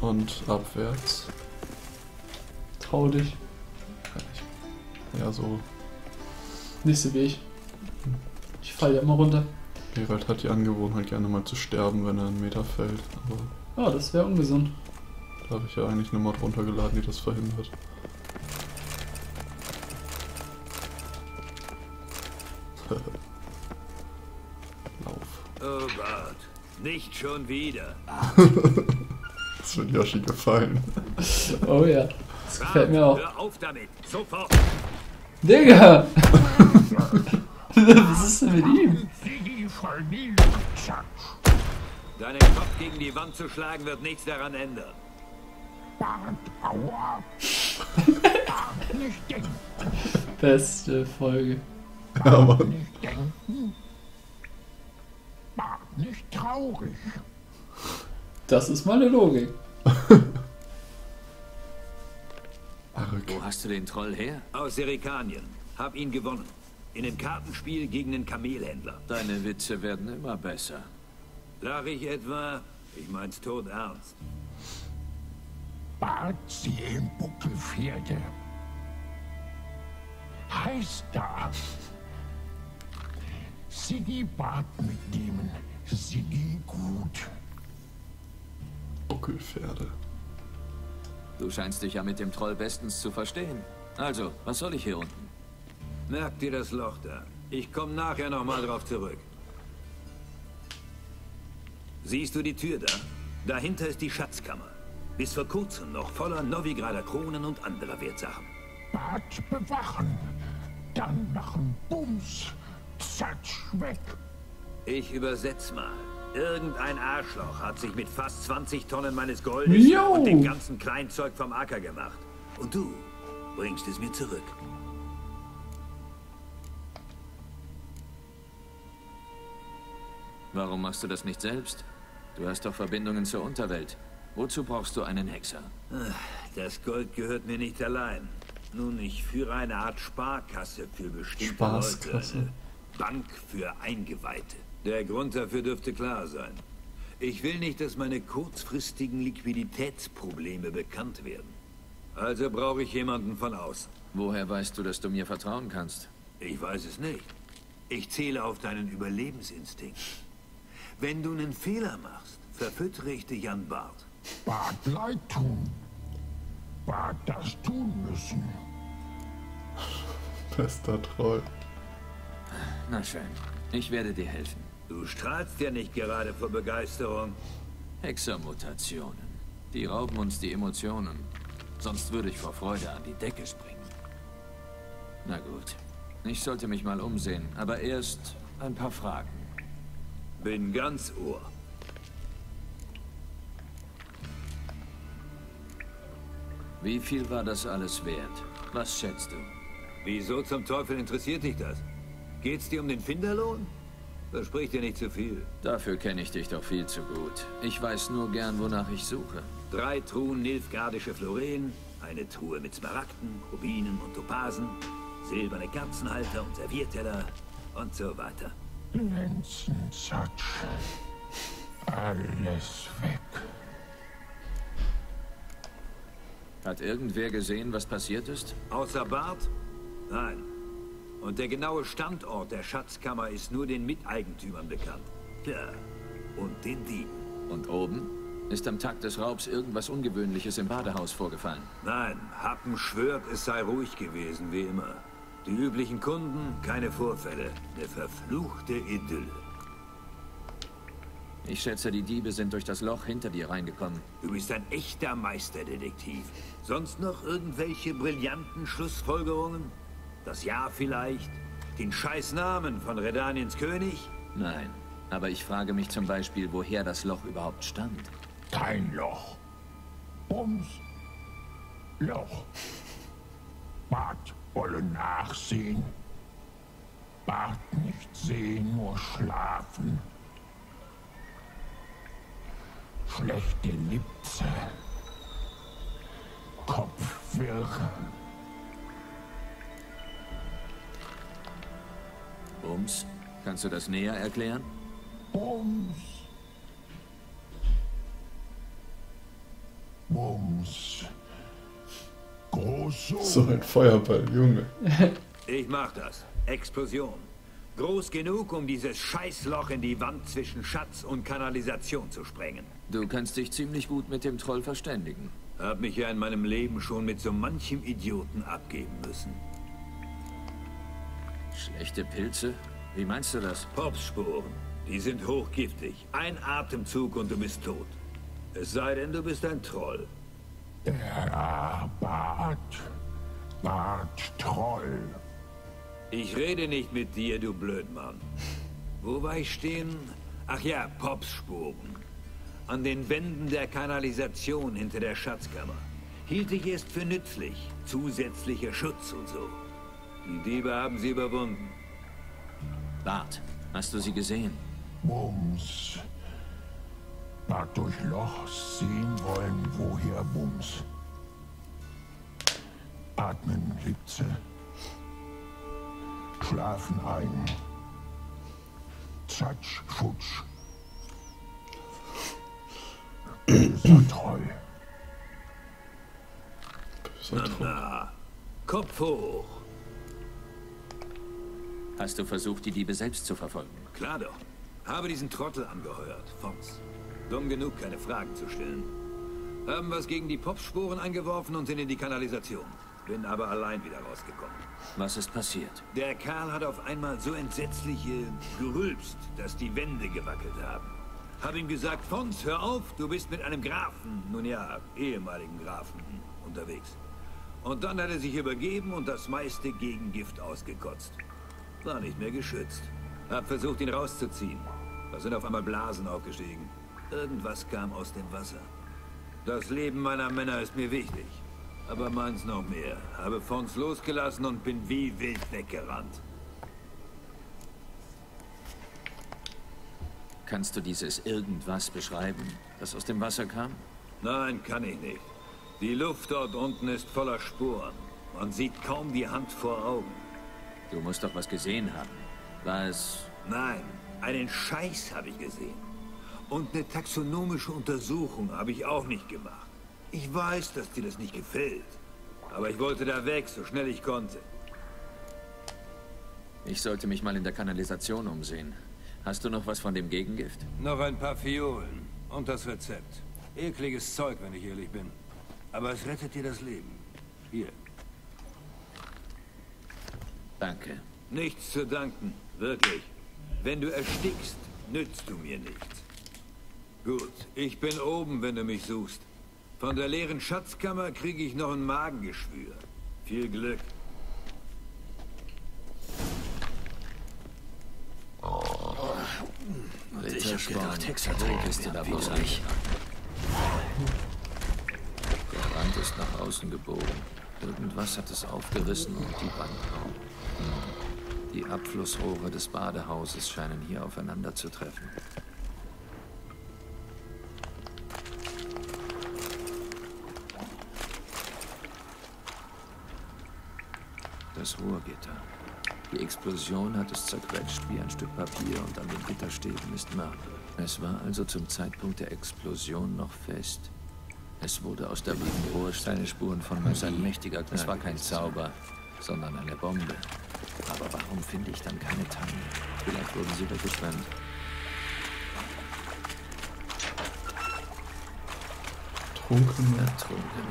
und abwärts. Trau dich. Ja, so. Nicht so wie ich. Ich fall ja immer runter. Gerald hat die Angewohnheit, gerne mal zu sterben, wenn er einen Meter fällt. Aber Oh, das wäre ungesund. da habe ich ja eigentlich eine Mod runtergeladen, die das verhindert. Lauf. Oh Gott, nicht schon wieder. Das wird Yoshi gefallen. Oh ja. Das gefällt mir auch. Hör auf damit, sofort. Digga! Was ist denn mit ihm? Deinen Kopf gegen die Wand zu schlagen wird nichts daran ändern. Beste Folge. Ja, Mann. nicht denken. Nicht traurig. Das ist meine Logik. Hast du den Troll her? Aus Serikanien. Hab ihn gewonnen. In einem Kartenspiel gegen einen Kamelhändler. Deine Witze werden immer besser. Lach ich etwa? Ich mein's tot ernst. Bart sie im Buckelpferde. Heißt da. Siggi Bart mitnehmen. Siggi gut. Buckelpferde. Du scheinst dich ja mit dem Troll bestens zu verstehen. Also, was soll ich hier unten? Merk dir das Loch da. Ich komme nachher nochmal drauf zurück. Siehst du die Tür da? Dahinter ist die Schatzkammer. Bis vor kurzem noch voller Novigrader Kronen und anderer Wertsachen. Bart bewachen. Dann machen Bums. Zatsch weg. Ich übersetz mal. Irgendein Arschloch hat sich mit fast 20 Tonnen meines Goldes Jo. und dem ganzen Kleinzeug vom Acker gemacht. Und du bringst es mir zurück. Warum machst du das nicht selbst? Du hast doch Verbindungen zur Unterwelt. Wozu brauchst du einen Hexer? Das Gold gehört mir nicht allein. Nun, ich führe eine Art Sparkasse für bestimmte Spaßkasse. Leute. Eine Bank für Eingeweihte. Der Grund dafür dürfte klar sein. Ich will nicht, dass meine kurzfristigen Liquiditätsprobleme bekannt werden. Also brauche ich jemanden von außen. Woher weißt du, dass du mir vertrauen kannst? Ich weiß es nicht. Ich zähle auf deinen Überlebensinstinkt. Wenn du einen Fehler machst, verfüttere ich dich an Bart. Bart leid tun. Bart das tun müssen. Bester Troll. Na schön, ich werde dir helfen. Du strahlst ja nicht gerade vor Begeisterung. Hexermutationen. Die rauben uns die Emotionen. Sonst würde ich vor Freude an die Decke springen. Na gut. Ich sollte mich mal umsehen, aber erst ein paar Fragen. Bin ganz Ohr. Wie viel war das alles wert? Was schätzt du? Wieso zum Teufel interessiert dich das? Geht's dir um den Finderlohn? Versprich dir nicht zu viel. Dafür kenne ich dich doch viel zu gut. Ich weiß nur gern, wonach ich suche. Drei Truhen nilfgardische Floren, eine Truhe mit Smaragden, Rubinen und Topasen, silberne Kerzenhalter und Servierteller und so weiter. Glänzen, Zatsch. Alles weg. Hat irgendwer gesehen, was passiert ist? Außer Bart? Nein. Und der genaue Standort der Schatzkammer ist nur den Miteigentümern bekannt. Tja, und den Dieben. Und oben? Ist am Tag des Raubs irgendwas Ungewöhnliches im Badehaus vorgefallen? Nein, Happen schwört, es sei ruhig gewesen, wie immer. Die üblichen Kunden, keine Vorfälle. Eine verfluchte Idylle. Ich schätze, die Diebe sind durch das Loch hinter dir reingekommen. Du bist ein echter Meisterdetektiv. Sonst noch irgendwelche brillanten Schlussfolgerungen? Das Jahr vielleicht? Den Scheißnamen von Redaniens König? Nein. Aber ich frage mich zum Beispiel, woher das Loch überhaupt stammt. Kein Loch. Bums. Loch. Bart wolle nachsehen. Bart nicht sehen, nur schlafen. Schlechte Lipze. Kopfwirr. Bums, kannst du das näher erklären? Bums. Bums. Groß so. So ein Feuerball, Junge. Ich mach das. Explosion. Groß genug, um dieses Scheißloch in die Wand zwischen Schatz und Kanalisation zu sprengen. Du kannst dich ziemlich gut mit dem Troll verständigen. Hab mich ja in meinem Leben schon mit so manchem Idioten abgeben müssen. Schlechte Pilze? Wie meinst du das? Popspuren. Die sind hochgiftig. Ein Atemzug und du bist tot. Es sei denn, du bist ein Troll. Der Bart. Bart Troll. Ich rede nicht mit dir, du Blödmann. Wo war ich stehen? Ach ja, Popspuren. An den Wänden der Kanalisation hinter der Schatzkammer. Hielt ich erst für nützlich. Zusätzlicher Schutz und so. Die Diebe haben sie überwunden. Bart, hast du sie gesehen? Bums. Bart durch Loch sehen wollen, woher Bums. Atmen, Lipze. Schlafen ein. Zatsch, Futsch. Böser Troll. So trocken. Na, Kopf hoch. Hast du versucht, die Diebe selbst zu verfolgen? Klar doch. Habe diesen Trottel angeheuert, Fons. Dumm genug, keine Fragen zu stellen. Haben was gegen die Popsporen eingeworfen und sind in die Kanalisation. Bin aber allein wieder rausgekommen. Was ist passiert? Der Kerl hat auf einmal so entsetzliche gerülpst, dass die Wände gewackelt haben. Hab ihm gesagt, Fons, hör auf, du bist mit einem Grafen, nun ja, ehemaligen Grafen, unterwegs. Und dann hat er sich übergeben und das meiste Gegengift ausgekotzt. War nicht mehr geschützt. Hab versucht, ihn rauszuziehen. Da sind auf einmal Blasen aufgestiegen. Irgendwas kam aus dem Wasser. Das Leben meiner Männer ist mir wichtig. Aber meins noch mehr. Habe Fons losgelassen und bin wie wild weggerannt. Kannst du dieses Irgendwas beschreiben, das aus dem Wasser kam? Nein, kann ich nicht. Die Luft dort unten ist voller Spuren. Man sieht kaum die Hand vor Augen. Du musst doch was gesehen haben. War es... Nein, einen Scheiß habe ich gesehen. Und eine taxonomische Untersuchung habe ich auch nicht gemacht. Ich weiß, dass dir das nicht gefällt. Aber ich wollte da weg, so schnell ich konnte. Ich sollte mich mal in der Kanalisation umsehen. Hast du noch was von dem Gegengift? Noch ein paar Fiolen und das Rezept. Ekliges Zeug, wenn ich ehrlich bin. Aber es rettet dir das Leben. Hier. Danke. Nichts zu danken, wirklich. Wenn du erstickst, nützt du mir nichts. Gut, ich bin oben, wenn du mich suchst. Von der leeren Schatzkammer kriege ich noch ein Magengeschwür. Viel Glück. Ich hab gedacht, Hexer bist du da bloß nicht. Der Rand ist nach außen gebogen. Irgendwas hat es aufgerissen und die Wand auch. Die Abflussrohre des Badehauses scheinen hier aufeinander zu treffen. Das Rohrgitter. Die Explosion hat es zerquetscht wie ein Stück Papier und an den Gitterstäben ist Mörtel. Es war also zum Zeitpunkt der Explosion noch fest. Es wurde aus der Rohrsteine Spuren von. Ein mächtiger Knall. Es war kein Zauber, sondern eine Bombe. Aber warum finde ich dann keine Tannen? Vielleicht wurden sie weggeschwemmt. Trunkene. Ertrunkene.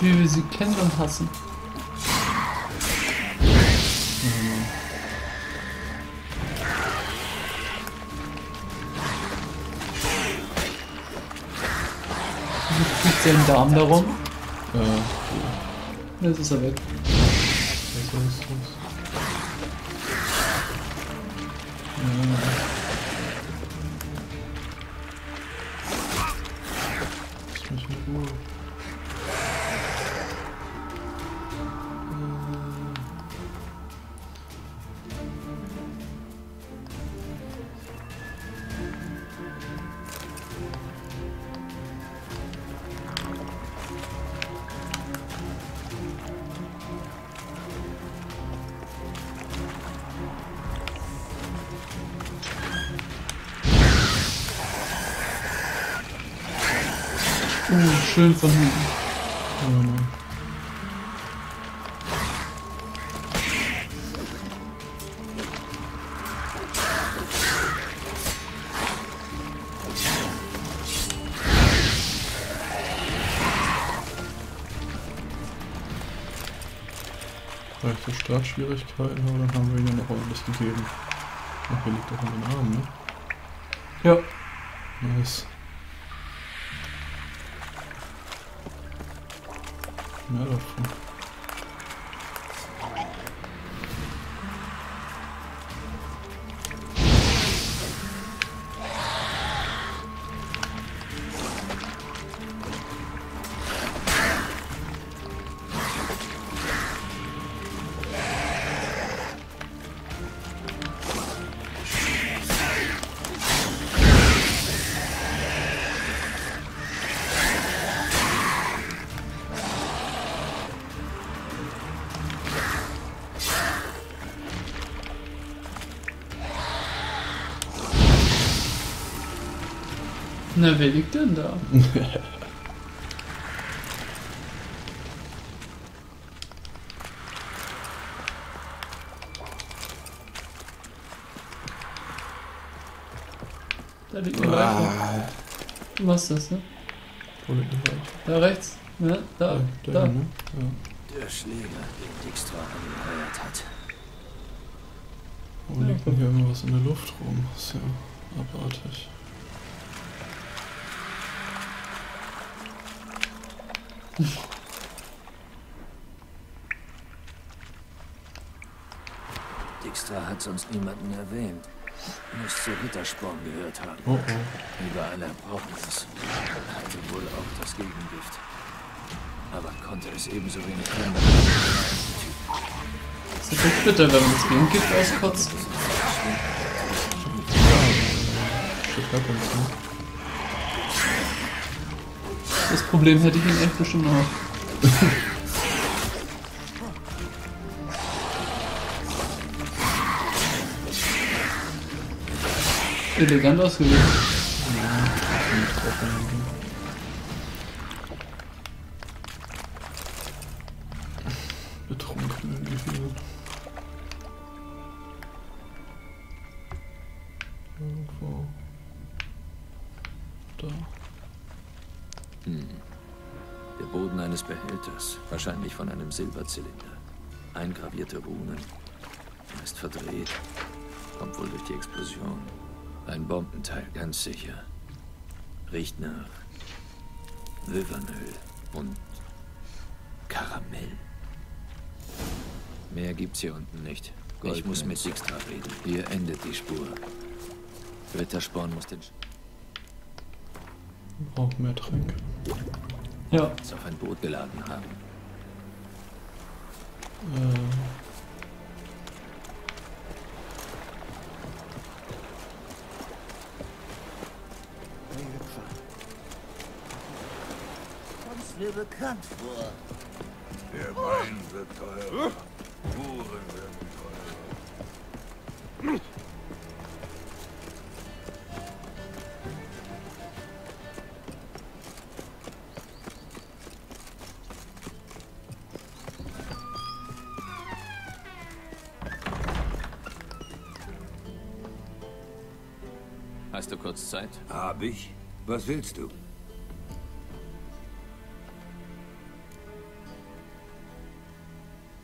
Wie wir sie kennen und hassen. Wie kriegt den Darm darum? Äh, Jetzt ist er weg. was schön von hinten. Leichte Startschwierigkeiten, aber dann haben wir ihn ja noch ordentlich gegeben. Ach, hier liegt doch in den Armen, ne? Ja. Nice. Mehr davon. Na, wer liegt denn da? Da liegt eine Leiche. Ah, Du machst das, ne? wo liegt die Leiche? Da rechts. Ne? Da, Ja, der, da. ne? Ja. Der Schläger, den Dijkstra angeheuert hat. Wo liegt denn hier irgendwas in der Luft rum? Ist ja abartig. Dijkstra hat sonst niemanden erwähnt. Muss zu Rittersporn gehört haben. Oh oh. Überall erbrochen es. Hatte wohl auch das Gegengift. Aber konnte es ebenso wenig können. Das ist echt bitter, wenn man das Gegengift auskotzt. Happens, ne? Das Problem hätte ich ihn echt bestimmt auch. Elegant ausgewählt. Nicht Silberzylinder. Eingravierte Runen. Er ist verdreht. Kommt wohl durch die Explosion. Ein Bombenteil, ganz sicher. Riecht nach Silbernöl und Karamell. Mehr gibt's hier unten nicht. Ich muss mit Dijkstra reden. Hier endet die Spur. Rittersporn muss den Wir brauchen mehr Tränke. Ja, auf ein Boot geladen haben. Kommst mir bekannt vor. Der Wein wird teurer. Uhren werden teurer. Hast du kurz Zeit? Hab ich? Was willst du?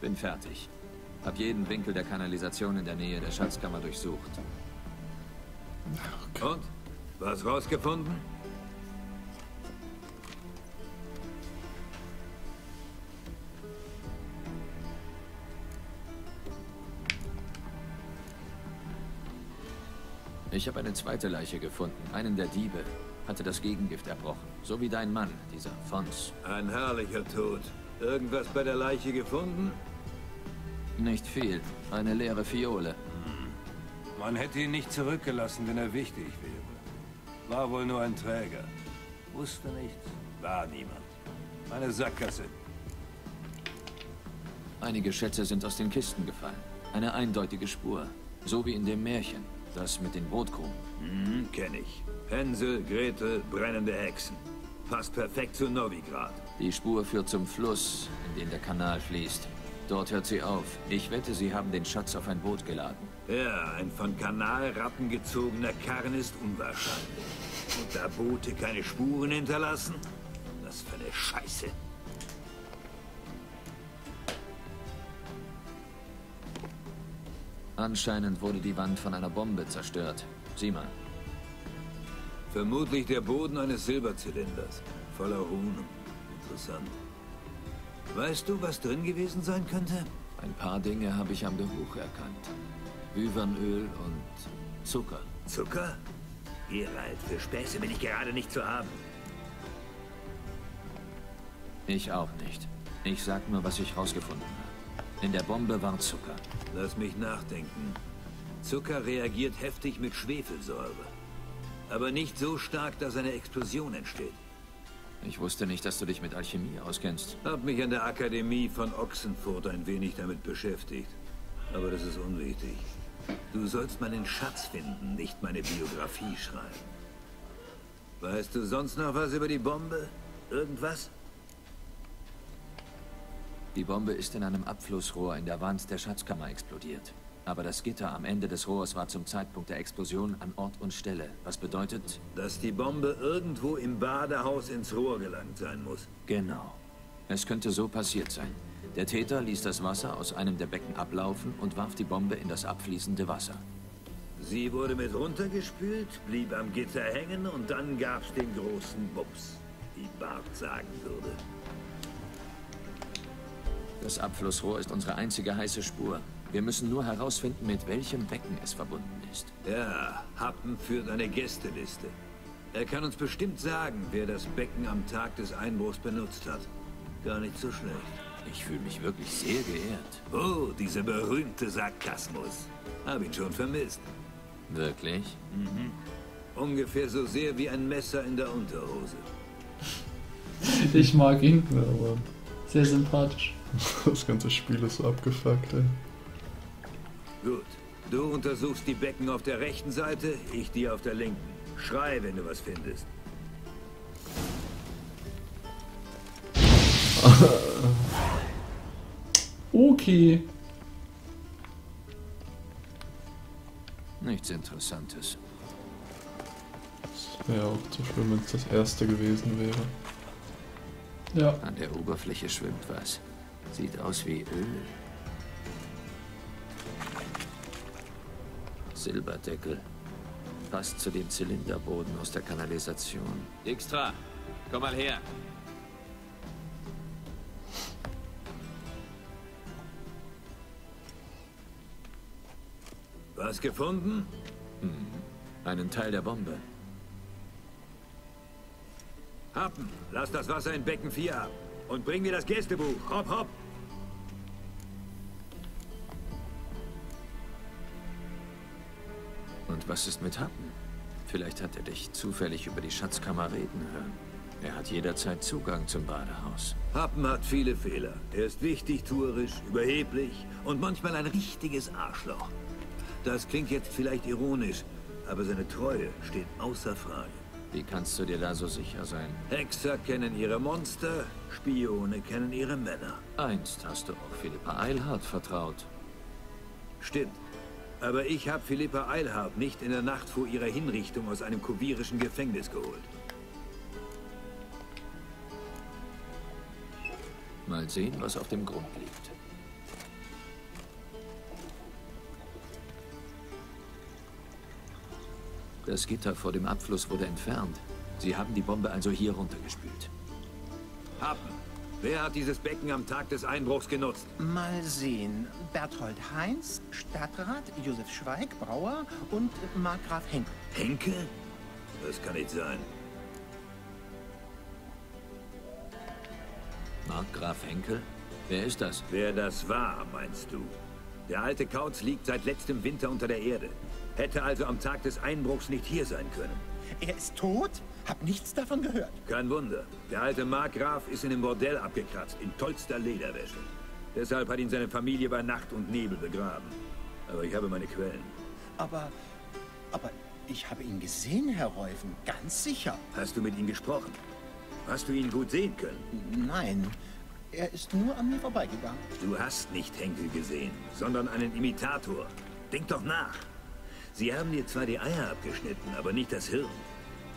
Bin fertig. Hab jeden Winkel der Kanalisation in der Nähe der Schatzkammer durchsucht. Und? Was rausgefunden? Ich habe eine zweite Leiche gefunden. Einen der Diebe. Hatte das Gegengift erbrochen. So wie dein Mann, dieser Fons. Ein herrlicher Tod. Irgendwas bei der Leiche gefunden? Nicht viel. Eine leere Fiole. Man hätte ihn nicht zurückgelassen, wenn er wichtig wäre. War wohl nur ein Träger. Wusste nichts. War niemand. Eine Sackgasse. Einige Schätze sind aus den Kisten gefallen. Eine eindeutige Spur. So wie in dem Märchen. Das mit den Brotkrumen. Hm, kenn ich. Hänsel, Gretel, brennende Hexen. Passt perfekt zu Novigrad. Die Spur führt zum Fluss, in den der Kanal fließt. Dort hört sie auf. Ich wette, sie haben den Schatz auf ein Boot geladen. Ja, ein von Kanalratten gezogener Karren ist unwahrscheinlich. Und da Boote keine Spuren hinterlassen? Was für eine Scheiße. Anscheinend wurde die Wand von einer Bombe zerstört. Sieh mal. Vermutlich der Boden eines Silberzylinders. Voller Runen. Interessant. Weißt du, was drin gewesen sein könnte? Ein paar Dinge habe ich am Geruch erkannt. Büvernöl und Zucker. Zucker? Gerald, für Späße bin ich gerade nicht zu haben. Ich auch nicht. Ich sag nur, was ich rausgefunden habe. In der Bombe war Zucker. Lass mich nachdenken. Zucker reagiert heftig mit Schwefelsäure. Aber nicht so stark, dass eine Explosion entsteht. Ich wusste nicht, dass du dich mit Alchemie auskennst. Hab mich an der Akademie von Ochsenfurt ein wenig damit beschäftigt. Aber das ist unwichtig. Du sollst meinen Schatz finden, nicht meine Biografie schreiben. Weißt du sonst noch was über die Bombe? Irgendwas? Die Bombe ist in einem Abflussrohr in der Wand der Schatzkammer explodiert. Aber das Gitter am Ende des Rohrs war zum Zeitpunkt der Explosion an Ort und Stelle. Was bedeutet? Dass die Bombe irgendwo im Badehaus ins Rohr gelangt sein muss. Genau. Es könnte so passiert sein. Der Täter ließ das Wasser aus einem der Becken ablaufen und warf die Bombe in das abfließende Wasser. Sie wurde mit runtergespült, blieb am Gitter hängen und dann gab's den großen Bums, wie Bart sagen würde. Das Abflussrohr ist unsere einzige heiße Spur. Wir müssen nur herausfinden, mit welchem Becken es verbunden ist. Ja, Happen führt eine Gästeliste. Er kann uns bestimmt sagen, wer das Becken am Tag des Einbruchs benutzt hat. Gar nicht so schlecht. Ich fühle mich wirklich sehr geehrt. Oh, dieser berühmte Sarkasmus. Hab ihn schon vermisst. Wirklich? Ungefähr so sehr wie ein Messer in der Unterhose. Ich mag ihn. Aber Sehr sympathisch. das ganze Spiel ist so abgefuckt, ey. Gut. Du untersuchst die Becken auf der rechten Seite, ich die auf der linken. Schrei, wenn du was findest. Okay. Nichts Interessantes. Es wäre auch zu schlimm, wenn es das erste gewesen wäre. Ja. An der Oberfläche schwimmt was. Sieht aus wie Öl. Silberdeckel. Passt zu dem Zylinderboden aus der Kanalisation. Dijkstra, komm mal her. Was gefunden? Einen Teil der Bombe. Happen, lass das Wasser in Becken 4 ab. Und bring mir das Gästebuch. Hopp, hopp. Was ist mit Happen? Vielleicht hat er dich zufällig über die Schatzkammer reden hören. Er hat jederzeit Zugang zum Badehaus. Happen hat viele Fehler. Er ist wichtig, tuerisch, überheblich und manchmal ein richtiges Arschloch. Das klingt jetzt vielleicht ironisch, aber seine Treue steht außer Frage. Wie kannst du dir da so sicher sein? Hexer kennen ihre Monster, Spione kennen ihre Männer. Einst hast du auch Philippa Eilhart vertraut. Stimmt. Aber ich habe Philippa Eilhart nicht in der Nacht vor ihrer Hinrichtung aus einem kuvirischen Gefängnis geholt. Mal sehen, was auf dem Grund liegt. Das Gitter vor dem Abfluss wurde entfernt. Sie haben die Bombe also hier runtergespült. Happen, wer hat dieses Becken am Tag des Einbruchs genutzt? Mal sehen. Berthold Heinz, Stadtrat, Josef Schweig, Brauer und Markgraf Henkel. Henke? Das kann nicht sein. Markgraf Henkel? Wer ist das? Wer das war, meinst du? Der alte Kauz liegt seit letztem Winter unter der Erde. Hätte also am Tag des Einbruchs nicht hier sein können. Er ist tot? Hab nichts davon gehört. Kein Wunder. Der alte Markgraf ist in dem Bordell abgekratzt, in tollster Lederwäsche. Deshalb hat ihn seine Familie bei Nacht und Nebel begraben. Aber ich habe meine Quellen. Aber, aber ich habe ihn gesehen, Herr Reuven, ganz sicher. Hast du mit ihm gesprochen? Hast du ihn gut sehen können? Nein, er ist nur an mir vorbeigegangen. Du hast nicht Henkel gesehen, sondern einen Imitator. Denk doch nach. Sie haben dir zwar die Eier abgeschnitten, aber nicht das Hirn.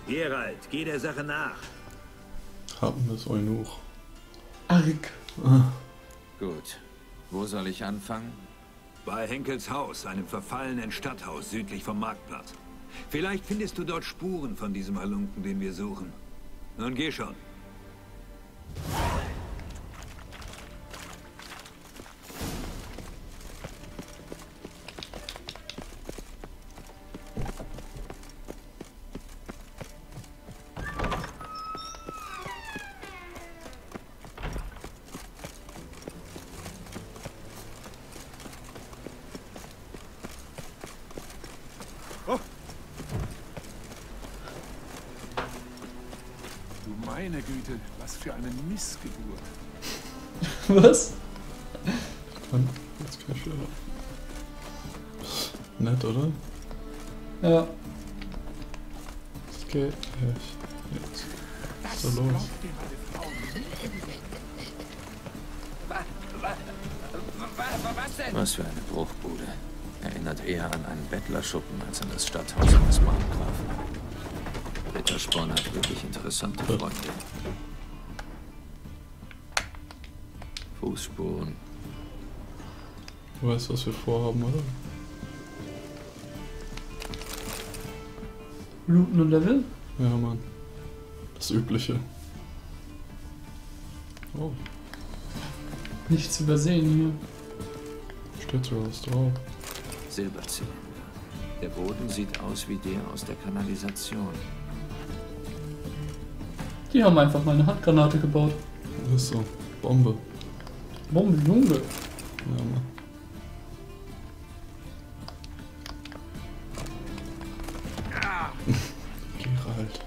Gerald, geh der Sache nach. Haben das Eunuch. Arg. Gut. Wo soll ich anfangen? Bei Henkels Haus, einem verfallenen Stadthaus südlich vom Marktplatz. Vielleicht findest du dort Spuren von diesem Halunken, den wir suchen. Nun geh schon. Was für eine Missgeburt. Was? Kann, jetzt kann ich wieder. Nett, oder? Ja. Das geht echt. Jetzt. Was ist da los? Nicht? Was für eine Bruchbude. Erinnert eher an einen Bettlerschuppen als an das Stadthaus eines Markgrafen. Rittersporn hat wirklich interessante Freunde. Fußspuren. Du weißt, was wir vorhaben, oder? Looten und Level? Ja, Mann. Das Übliche. Oh, Nichts übersehen hier. steht sogar was drauf. Silberzylinder. Der Boden sieht aus wie der aus der Kanalisation. Die haben einfach mal eine Handgranate gebaut. Das ist so. Bombe. Bombe, Junge. Ja, Mann. Gerald.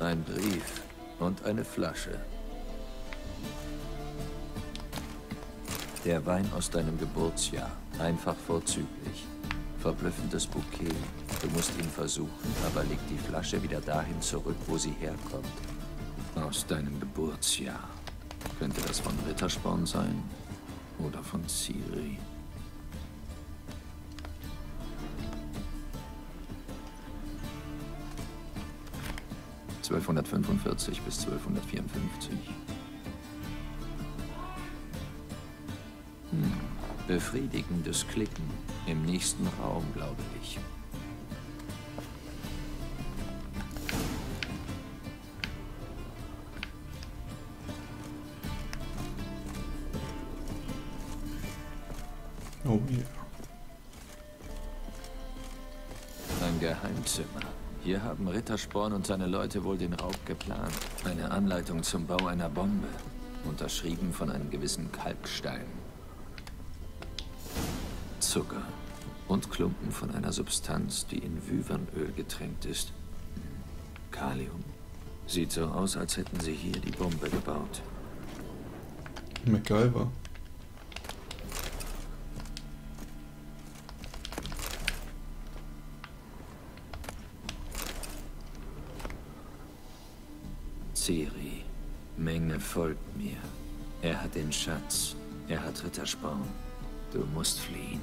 Ein Brief und eine Flasche. Der Wein aus deinem Geburtsjahr. Einfach vorzüglich. Verblüffendes Bouquet. Du musst ihn versuchen, aber leg die Flasche wieder dahin zurück, wo sie herkommt. Aus deinem Geburtsjahr. Könnte das von Rittersporn sein? Oder von Ciri? ...1245 bis 1254. Hm. Befriedigendes Klicken. Im nächsten Raum, glaube ich. Oh yeah. Hier haben Rittersporn und seine Leute wohl den Raub geplant. Eine Anleitung zum Bau einer Bombe. Unterschrieben von einem gewissen Kalkstein. Zucker. Und Klumpen von einer Substanz, die in Wyvernöl getränkt ist. Kalium. Sieht so aus, als hätten sie hier die Bombe gebaut. MacGyver. Ciri. Menge folgt mir. Er hat den Schatz. Er hat Rittersporn. Du musst fliehen.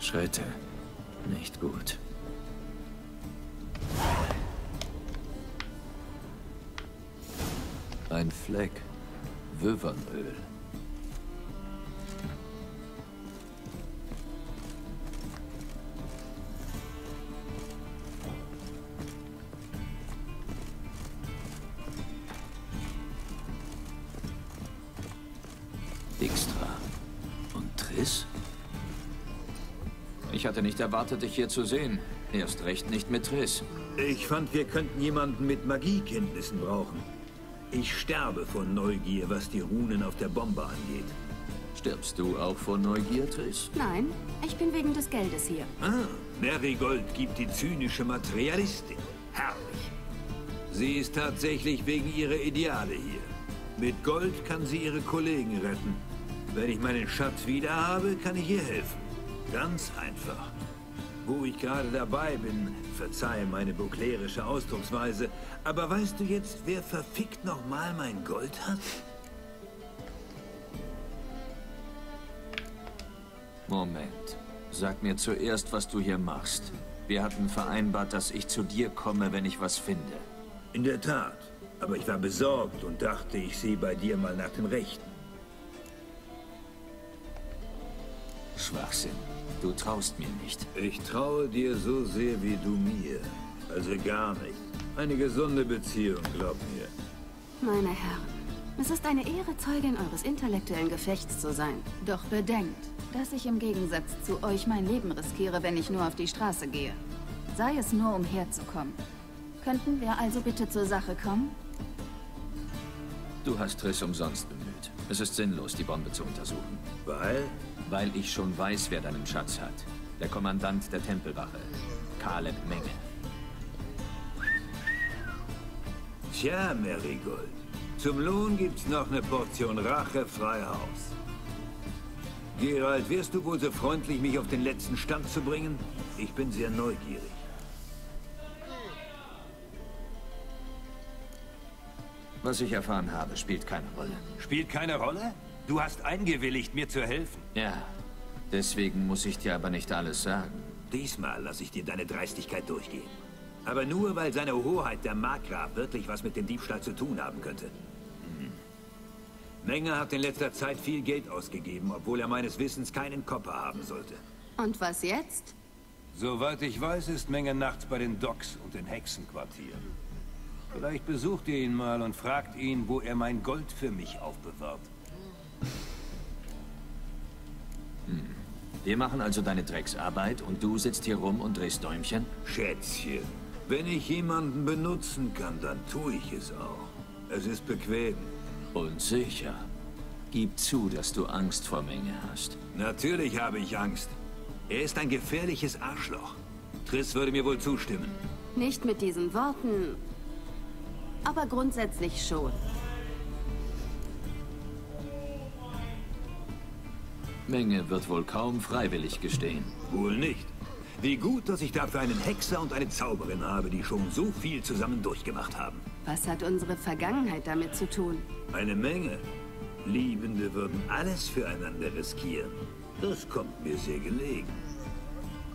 Schritte. Nicht gut. Ein Fleck. Wövernöl. Nicht erwartet, dich hier zu sehen. Erst recht nicht mit Triss. Ich fand, wir könnten jemanden mit Magiekenntnissen brauchen. Ich sterbe vor Neugier, was die Runen auf der Bombe angeht. Stirbst du auch vor Neugier, Triss? Nein, ich bin wegen des Geldes hier. Ah, Marigold gibt die zynische Materialistin. Herrlich. Sie ist tatsächlich wegen ihrer Ideale hier. Mit Gold kann sie ihre Kollegen retten. Wenn ich meinen Schatz wieder habe, kann ich ihr helfen. Ganz einfach. Wo ich gerade dabei bin, verzeih meine buklerische Ausdrucksweise, aber weißt du jetzt, wer verfickt nochmal mein Gold hat? Moment. Sag mir zuerst, was du hier machst. Wir hatten vereinbart, dass ich zu dir komme, wenn ich was finde. In der Tat. Aber ich war besorgt und dachte, ich sehe bei dir mal nach dem Rechten. Schwachsinn. Du traust mir nicht. Ich traue dir so sehr wie du mir. Also gar nicht. Eine gesunde Beziehung, glaub mir. Meine Herren, es ist eine Ehre, Zeugin eures intellektuellen Gefechts zu sein. Doch bedenkt, dass ich im Gegensatz zu euch mein Leben riskiere, wenn ich nur auf die Straße gehe. Sei es nur, um herzukommen. Könnten wir also bitte zur Sache kommen? Du hast Triss umsonst bemüht. Es ist sinnlos, die Bombe zu untersuchen. Weil? Weil ich schon weiß, wer deinen Schatz hat. Der Kommandant der Tempelwache. Caleb Menge. Tja, Marigold. Zum Lohn gibt's noch eine Portion Rache frei Haus. Gerald, wärst du wohl so freundlich, mich auf den letzten Stand zu bringen? Ich bin sehr neugierig. Was ich erfahren habe, spielt keine Rolle. Spielt keine Rolle? Du hast eingewilligt, mir zu helfen. Ja, deswegen muss ich dir aber nicht alles sagen. Diesmal lasse ich dir deine Dreistigkeit durchgehen. Aber nur, weil seine Hoheit, der Markgraf, wirklich was mit dem Diebstahl zu tun haben könnte. Hm. Menge hat in letzter Zeit viel Geld ausgegeben, obwohl er meines Wissens keinen Kopper haben sollte. Und was jetzt? Soweit ich weiß, ist Menge nachts bei den Docks und den Hexenquartieren. Vielleicht besucht ihr ihn mal und fragt ihn, wo er mein Gold für mich aufbewahrt. Wir machen also deine Drecksarbeit und du sitzt hier rum und drehst Däumchen? Schätzchen, wenn ich jemanden benutzen kann, dann tue ich es auch. Es ist bequem. Und sicher. Gib zu, dass du Angst vor Menge hast. Natürlich habe ich Angst. Er ist ein gefährliches Arschloch. Triss würde mir wohl zustimmen. Nicht mit diesen Worten, aber grundsätzlich schon. Menge wird wohl kaum freiwillig gestehen. Wohl nicht. Wie gut, dass ich dafür einen Hexer und eine Zauberin habe, die schon so viel zusammen durchgemacht haben. Was hat unsere Vergangenheit damit zu tun? Eine Menge. Liebende würden alles füreinander riskieren. Das kommt mir sehr gelegen.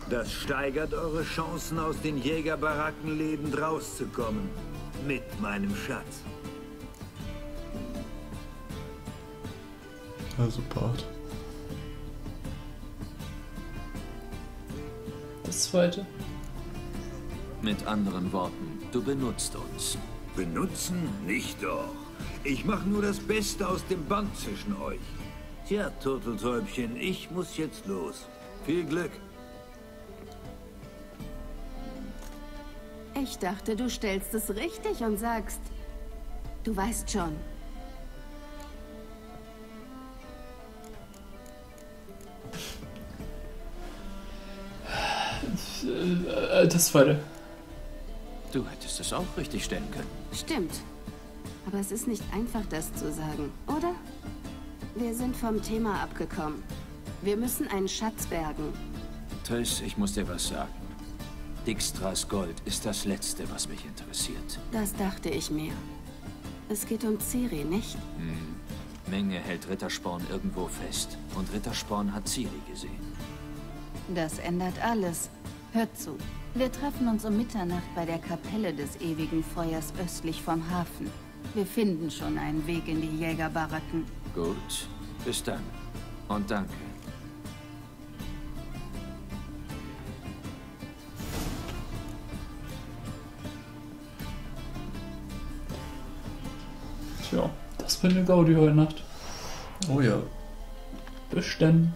Das steigert eure Chancen, aus den Jägerbaracken lebend rauszukommen. Mit meinem Schatz. Also Part. Das zweite. Mit anderen Worten, du benutzt uns. Benutzen? Nicht doch. Ich mache nur das Beste aus dem Band zwischen euch. Tja, Turteltäubchen, ich muss jetzt los. Viel Glück. Ich dachte, du stellst es richtig und sagst, du weißt schon. Äh, das zweite. Du hättest es auch richtig stellen können. Stimmt. Aber es ist nicht einfach, das zu sagen, oder? Wir sind vom Thema abgekommen. Wir müssen einen Schatz bergen. Triss, ich muss dir was sagen. Dijkstras Gold ist das Letzte, was mich interessiert. Das dachte ich mir. Es geht um Ciri, nicht? Hm. Menge hält Rittersporn irgendwo fest. Und Rittersporn hat Ciri gesehen. Das ändert alles. Hört zu. Wir treffen uns um Mitternacht bei der Kapelle des ewigen Feuers östlich vom Hafen. Wir finden schon einen Weg in die Jägerbaracken. Gut. Bis dann. Und danke. Tja, das wird eine Gaudi heute Nacht. Oh ja. Bis dann.